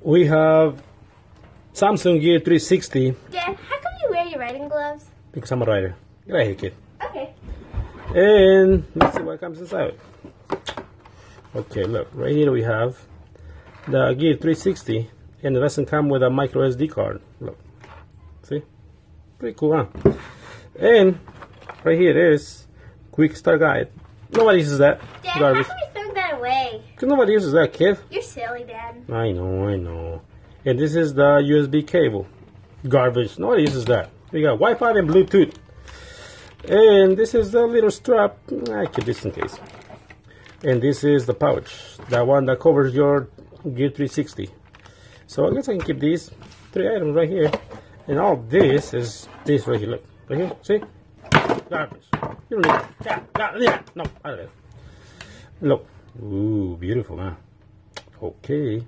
we have Samsung Gear 360 Dad, how come you wear your riding gloves? because I'm a rider. Get right here, kid. Okay. And let's see what comes inside. Okay, look, right here we have the Gear 360, and it doesn't come with a micro SD card. Look, see? Pretty cool, huh? And right here it is Quick Start Guide. Nobody uses that. Dad, Garbage. How come you throw that away? Because nobody uses that, kid. You're silly, Dad. I know, I know. And this is the USB cable. Garbage. Nobody uses that. We got Wi-Fi and Bluetooth. And this is the little strap. I keep this in case. And this is the pouch. The one that covers your Gear 360. So I guess I can keep these three items right here. And all this is this right here. Look. Right here. See? Garbage. You don't need it. Yeah, yeah, yeah. No, out of there. Look. Ooh, beautiful, man. Okay.